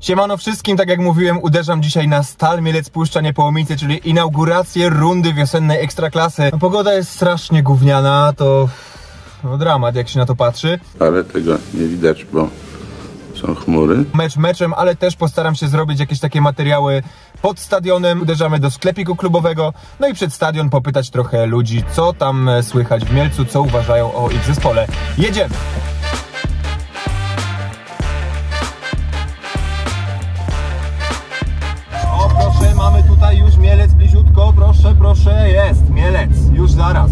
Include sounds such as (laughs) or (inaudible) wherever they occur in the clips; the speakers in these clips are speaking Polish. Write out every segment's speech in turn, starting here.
Siemano wszystkim, tak jak mówiłem, uderzam dzisiaj na Stal Mielec Puszcza Niepołomice, czyli inaugurację rundy wiosennej Ekstraklasy. No, pogoda jest strasznie gówniana, to no, dramat jak się na to patrzy. ale tego nie widać, bo są chmury. Mecz meczem, ale też postaram się zrobić jakieś takie materiały pod stadionem. Uderzamy do sklepiku klubowego, no i przed stadion popytać trochę ludzi, co tam e, słychać w Mielcu, co uważają o ich zespole. Jedziemy! Proszę, jest Mielec, już zaraz.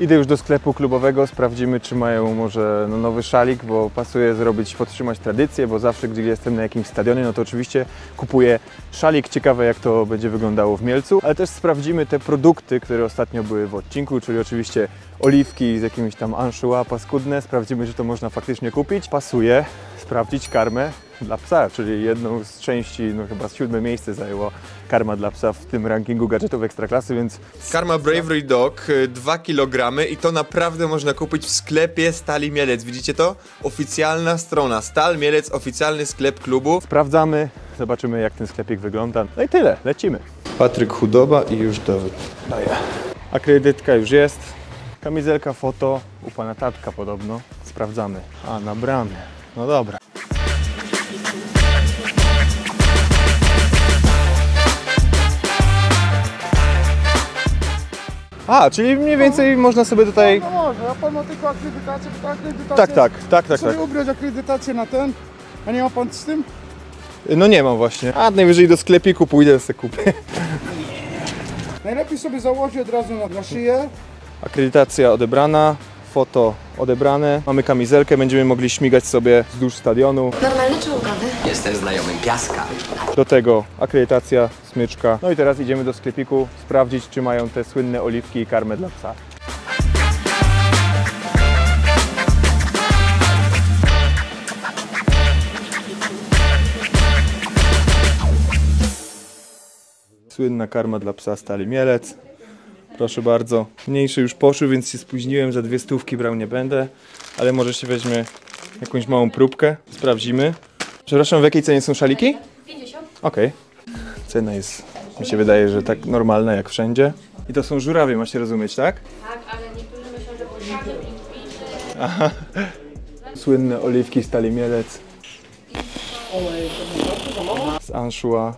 Idę już do sklepu klubowego, sprawdzimy czy mają może no, nowy szalik, bo pasuje zrobić, podtrzymać tradycję, bo zawsze gdy jestem na jakimś stadionie, no to oczywiście kupuję szalik. Ciekawe jak to będzie wyglądało w Mielcu, ale też sprawdzimy te produkty, które ostatnio były w odcinku, czyli oczywiście oliwki z jakimiś tam anchois paskudne. Sprawdzimy, czy to można faktycznie kupić. Pasuje sprawdzić karmę dla psa, czyli jedną z części, no chyba siódme miejsce zajęło karma dla psa w tym rankingu gadżetów ekstraklasy, więc Karma Bravery Dog, y, 2 kg i to naprawdę można kupić w sklepie Stali Mielec. Widzicie to? Oficjalna strona Stal Mielec, oficjalny sklep klubu. sprawdzamy, zobaczymy jak ten sklepik wygląda. No i tyle, lecimy. Patryk Chudoba i już dowód. Daję. Akredytka już jest. Kamizelka foto u pana tatka podobno. Sprawdzamy. A, na bramie. No dobra. A, czyli mniej więcej można sobie tutaj... No może, a pan ma tylko akredytację, bo ta akredytacja... Tak, tak, tak, tak, sobie tak. ubrać akredytację na ten, a nie ma pan z tym? No nie mam właśnie. A najwyżej do sklepiku pójdę sobie kupię. Najlepiej sobie założyć od razu na szyję. Akredytacja odebrana, foto odebrane. Mamy kamizelkę, będziemy mogli śmigać sobie wzdłuż stadionu. Normalny czy ugowy? Jestem znajomym piaska. Do tego akredytacja, smyczka. No i teraz idziemy do sklepiku sprawdzić, czy mają te słynne oliwki i karmę dla psa. Słynna karma dla psa Stali Mielec. Proszę bardzo. Mniejsze już poszły, więc się spóźniłem. Za dwie stówki brał nie będę, ale może się weźmie jakąś małą próbkę. Sprawdzimy. Przepraszam, w jakiej cenie są szaliki? 50. Okej. Cena jest, mi się wydaje, że tak normalna jak wszędzie. I to są żurawie, ma się rozumieć, tak? Tak, ale niektórzy myślą, że burszaki, pingwiny. Słynne oliwki Stali Mielec. Z anchois.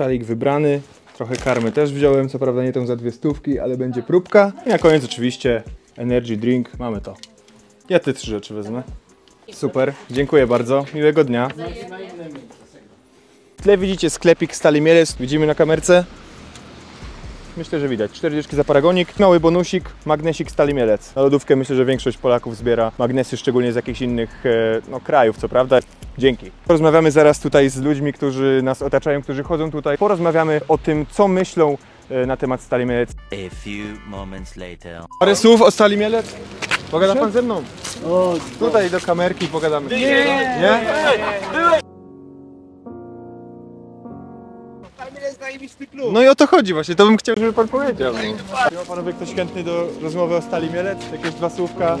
Szalik wybrany. Trochę karmy też wziąłem, co prawda nie tą za dwie stówki, ale będzie próbka. I na koniec oczywiście energy drink. Mamy to. Ja te trzy rzeczy wezmę. Super, dziękuję bardzo. Miłego dnia. W tle widzicie sklepik Stali Mielec, widzimy na kamerce. Myślę, że widać. Cztery dyszki za paragonik, mały bonusik, magnesik Stali Mielec. Na lodówkę myślę, że większość Polaków zbiera magnesy, szczególnie z jakichś innych e, no, krajów, co prawda. Dzięki. Porozmawiamy zaraz tutaj z ludźmi, którzy nas otaczają, którzy chodzą tutaj. Porozmawiamy o tym, co myślą e, na temat Stali Mielec. A few moments later. Parę słów o Stali Mielec? Pogada pan ze mną? Tutaj do kamerki pogadamy. Nie! Nie? No i o to chodzi właśnie, to bym chciał, żeby pan powiedział. No. Ma panowie ktoś chętny do rozmowy o Stali Mielec? Jakieś dwa słówka?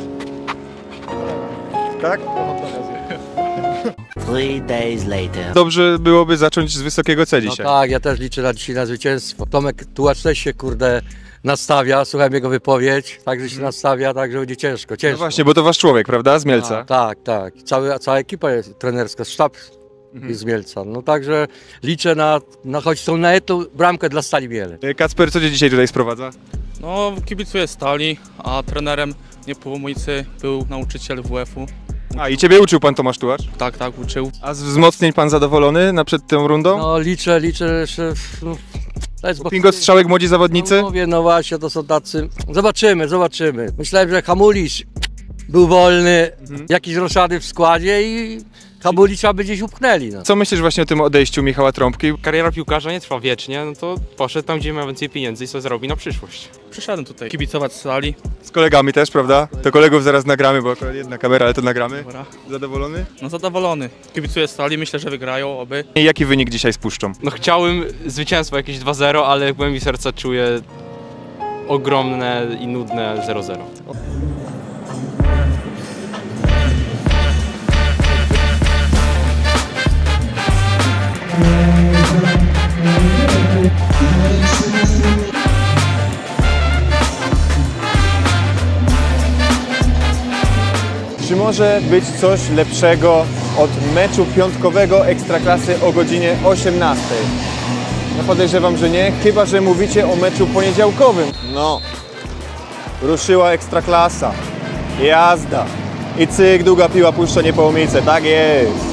Tak? Three days later. Dobrze byłoby zacząć z wysokiego C No dzisiaj. tak, ja też liczę na dzisiaj na zwycięstwo. Tomek Tułacz też się kurde nastawia, słuchałem jego wypowiedź, także się nastawia, także będzie ciężko, No ciężko. właśnie, bo to wasz człowiek, prawda? Z Mielca. A, tak, tak. Cała, cała ekipa jest trenerska, sztab jest z Mielca. No także liczę na, na choć tą na jedną bramkę dla Stali Mielec. Kacper, co cię dzisiaj tutaj sprowadza? No, kibicuję Stali, a trenerem Niepołomicy był nauczyciel WF-u. A i ciebie uczył pan Tomasz Tułacz? Tak, tak, uczył. A z wzmocnień pan zadowolony na przed tą rundą? No liczę, liczę, że... No, to jest Pingo strzałek młodzi zawodnicy? No, mówię, no właśnie, to są tacy... Zobaczymy, zobaczymy. Myślałem, że Hamulisz był wolny, Mhm. jakieś roszady w składzie i Kabulicza by gdzieś upchnęli. No. Co myślisz właśnie o tym odejściu Michała Trąbki? Kariera piłkarza nie trwa wiecznie, no to poszedł tam, gdzie ma więcej pieniędzy i co zarobi na przyszłość. Przyszedłem tutaj kibicować stali. Z kolegami też, prawda? To kolegów zaraz nagramy, bo akurat jedna kamera, ale to nagramy. Dobra. Zadowolony? No zadowolony. Kibicuję stali, myślę, że wygrają oby. I jaki wynik dzisiaj spuszczą? No chciałem zwycięstwo jakieś 2-0, ale w głębi serca czuję ogromne i nudne 0-0. Może być coś lepszego od meczu piątkowego Ekstraklasy o godzinie 18? No podejrzewam, że nie, chyba że mówicie o meczu poniedziałkowym. No, ruszyła Ekstraklasa, jazda i cyk, długa piła puszcza niepołomice, tak jest.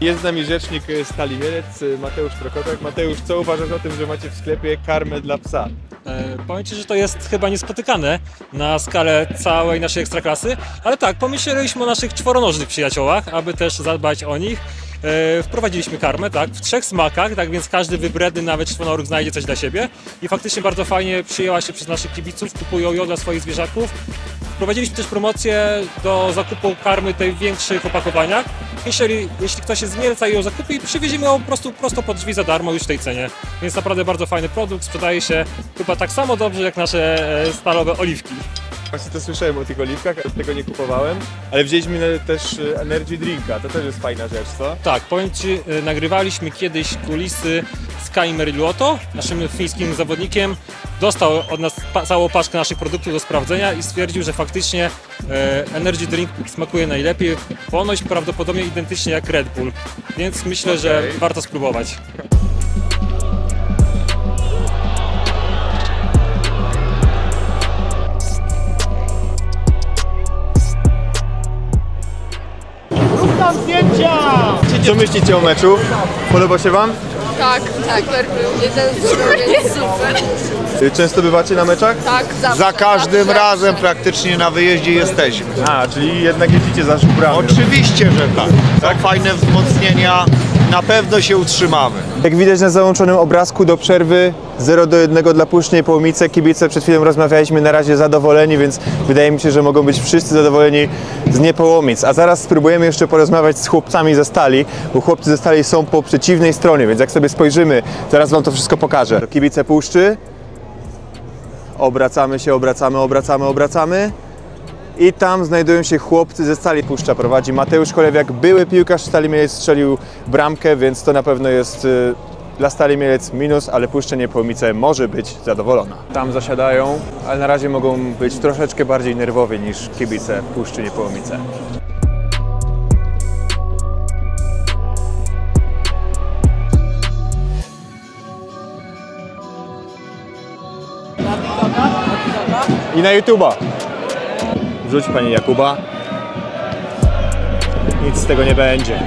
Jest z nami rzecznik Stali Mielec, Mateusz Prokotak. Mateusz, co uważasz o tym, że macie w sklepie karmę dla psa? E, Powiem że to jest chyba niespotykane na skalę całej naszej ekstraklasy, ale tak, pomyśleliśmy o naszych czworonożnych przyjaciołach, aby też zadbać o nich. E, Wprowadziliśmy karmę, tak, w trzech smakach, tak więc każdy wybredny, nawet czwonoróg znajdzie coś dla siebie i faktycznie bardzo fajnie przyjęła się przez naszych kibiców, kupują ją dla swoich zwierzaków. Wprowadziliśmy też promocję do zakupu karmy tej w większych opakowaniach. Jeśli, jeśli ktoś jest z Mielca i ją zakupi, przywieziemy ją po prostu prosto pod drzwi za darmo już w tej cenie. Więc naprawdę bardzo fajny produkt, sprzedaje się chyba tak samo dobrze jak nasze e, stalowe oliwki. Właśnie to słyszałem o tych oliwkach, ale tego nie kupowałem. Ale wzięliśmy też e, Energy Drinka, to też jest fajna rzecz, co? Tak, powiem Ci, e, nagrywaliśmy kiedyś kulisy Kai Meriluoto, naszym fińskim zawodnikiem. Dostał od nas pa- całą paczkę naszych produktów do sprawdzenia i stwierdził, że faktycznie e, Energy Drink smakuje najlepiej, ponoć prawdopodobnie identycznie jak Red Bull. Więc myślę, że Okej. warto spróbować. Co myślicie o meczu? Podoba się Wam? Tak, tak, super był. Jeden z super. Często bywacie na meczach? Tak, zawsze. Za każdym zawsze. razem praktycznie na wyjeździe jesteśmy. A, czyli jednak jeździcie za żubrami. Oczywiście, że tak. Są fajne wzmocnienia, na pewno się utrzymamy. Jak widać na załączonym obrazku do przerwy 0 do 1 dla Puszcznej Połomice. Kibice przed chwilą rozmawialiśmy na razie zadowoleni, więc wydaje mi się, że mogą być wszyscy zadowoleni z Niepołomic. A zaraz spróbujemy jeszcze porozmawiać z chłopcami ze Stali, bo chłopcy ze Stali są po przeciwnej stronie, więc jak sobie spojrzymy, zaraz Wam to wszystko pokażę. Kibice Puszczy. Obracamy się, obracamy, obracamy, obracamy. I tam znajdują się chłopcy ze Stali Puszcza. Prowadzi Mateusz Cholewiak, były piłkarz Stali Mielec, strzelił bramkę, więc to na pewno jest y, dla Stali Mielec minus, ale Puszcza Niepołomice może być zadowolona. Tam zasiadają, ale na razie mogą być troszeczkę bardziej nerwowi niż kibice Puszczy Niepołomice. I na YouTube'a. Wrzuć pani Jakuba. Nic z tego nie będzie.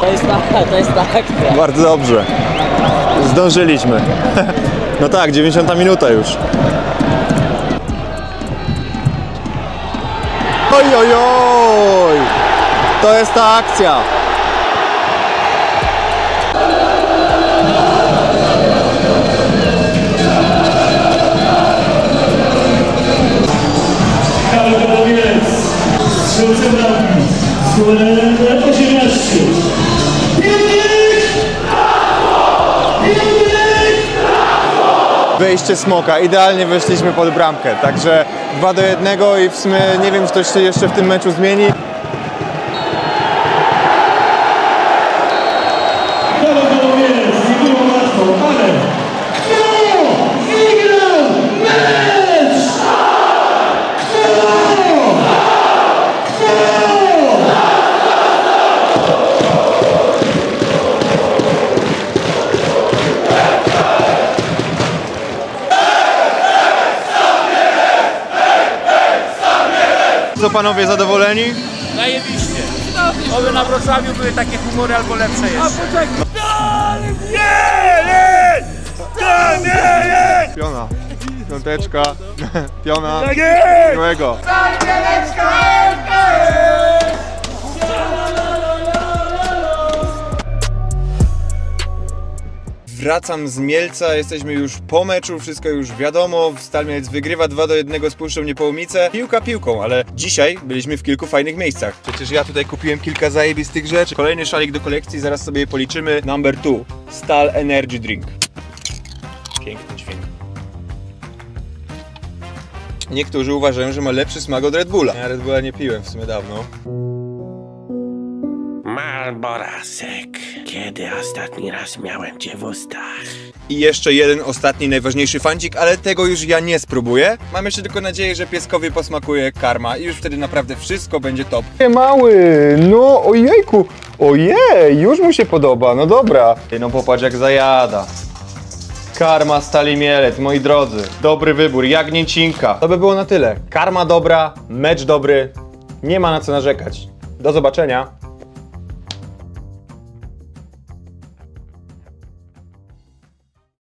To jest ta, to jest ta akcja. Bardzo dobrze. Zdążyliśmy. (laughs) No tak, 90 minuta już. Oj, oj, oj! To jest ta akcja. Wejście smoka, idealnie weszliśmy pod bramkę, także 2 do 1 i w sumie nie wiem, czy to się jeszcze w tym meczu zmieni. Panowie zadowoleni? Cudownie. Oby na Wrocławiu były takie humory albo lepsze jeszcze. Piona. Piąteczka. (laughs) Piona. Miłego. Wracam z Mielca, jesteśmy już po meczu, wszystko już wiadomo. Stal Mielec wygrywa 2 do 1 z Puszczą Niepołomice. Piłka piłką, ale dzisiaj byliśmy w kilku fajnych miejscach. Przecież ja tutaj kupiłem kilka zajebistych rzeczy. Kolejny szalik do kolekcji, zaraz sobie je policzymy. Number 2. Stal Energy Drink. Piękny dźwięk. Niektórzy uważają, że ma lepszy smak od Red Bulla. Ja Red Bulla nie piłem w sumie dawno. Malborasek. Kiedy ostatni raz miałem cię w ustach? I jeszcze jeden ostatni, najważniejszy fancik, ale tego już ja nie spróbuję. Mam jeszcze tylko nadzieję, że pieskowi posmakuje karma i już wtedy naprawdę wszystko będzie top. Mały, no ojejku. Ojej, już mu się podoba, no dobra. No popatrz jak zajada. Karma Stali Mielec, moi drodzy. Dobry wybór, jagnięcinka. To by było na tyle. Karma dobra, mecz dobry. Nie ma na co narzekać. Do zobaczenia.